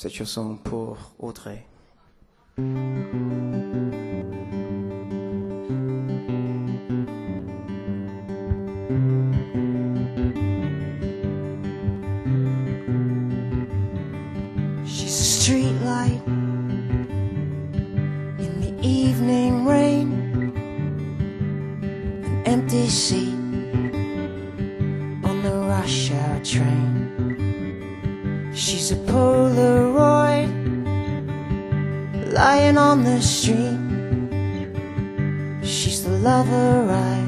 cette chanson pour Audrey. She's a street light in the evening rain, an empty seat on the rush hour train. She's a Polaroid lying on the street. She's the lover I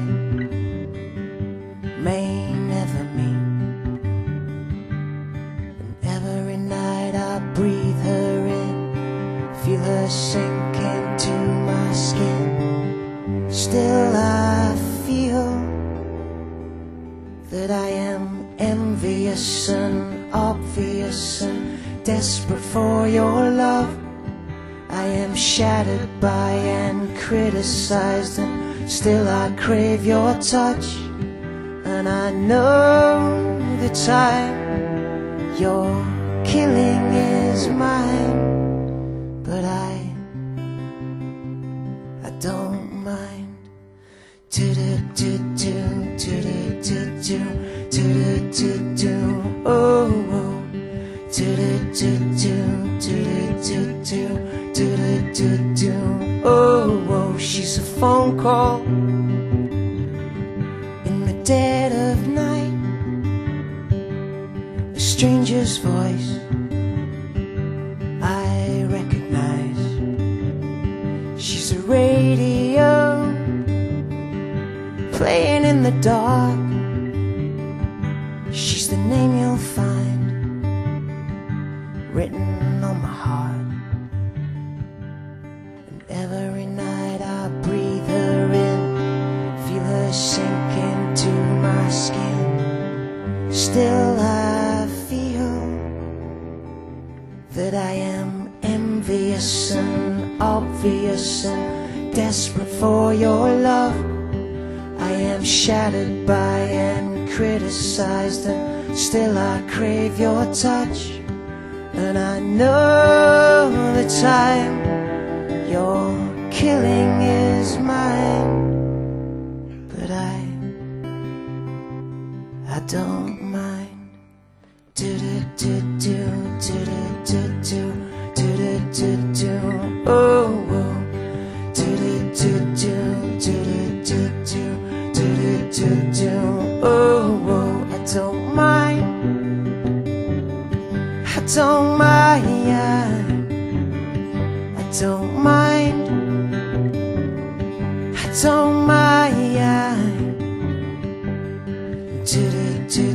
am envious and obvious and desperate for your love. I am shattered by and criticized, and still I crave your touch. And I know the time your killing is mine, but I, I don't mind. Do do do do do do oh oh. She's a phone call in the dead of night a stranger's voice I recognize. She's a radio playing in the dark. She's the name written on my heart. And every night I breathe her in, feel her sink into my skin. Still I feel that I am envious and obvious and desperate for your love. I am shattered by and criticized, and still I crave your touch. And I know the time your killing is mine, but I, I don't mind. Do do do do do do do do do do do oh oh do do do do do do do do do do oh oh I don't mind don't mind I don't mind I don't mind. Do do do